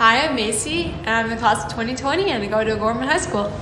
Hi, I'm Macy, and I'm in the class of 2020, and I go to O'Gorman High School.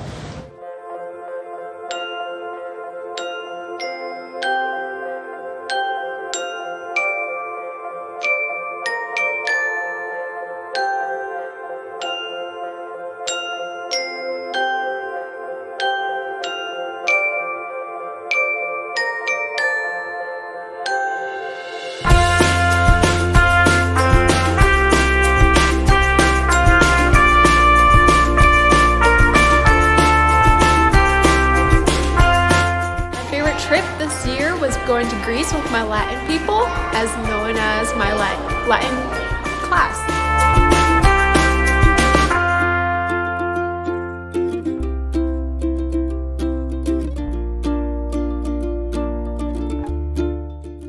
Trip this year was going to Greece with my Latin people, as known as my Latin class.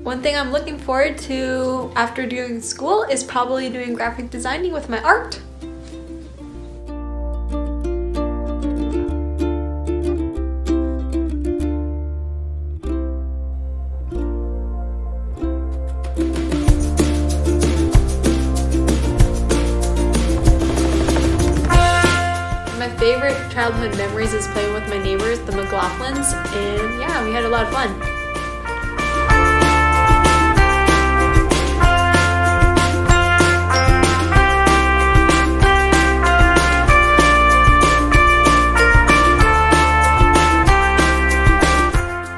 One thing I'm looking forward to after doing school is probably doing graphic designing with my art. Childhood memories is playing with my neighbors, the McLaughlins, and yeah, we had a lot of fun.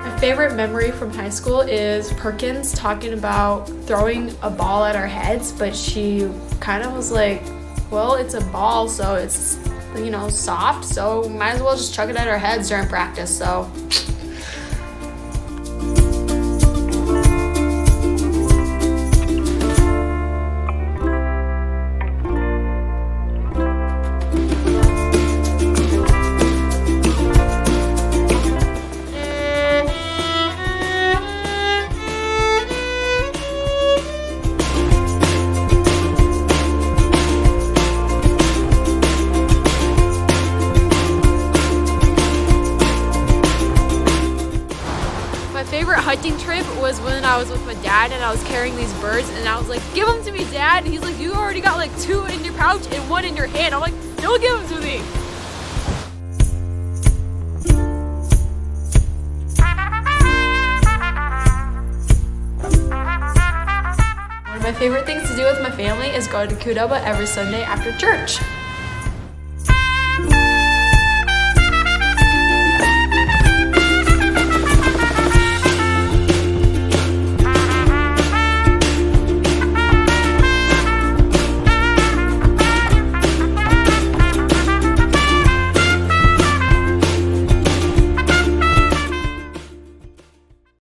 My favorite memory from high school is Perkins talking about throwing a ball at our heads, but she kind of was like, well, it's a ball, so it's, you know, soft, so might as well just chuck it at our heads during practice, so. Hunting trip was when I was with my dad and I was carrying these birds and I was like, give them to me, dad. And he's like, you already got like two in your pouch and one in your hand. I'm like, still give them to me. One of my favorite things to do with my family is go to Qdoba every Sunday after church.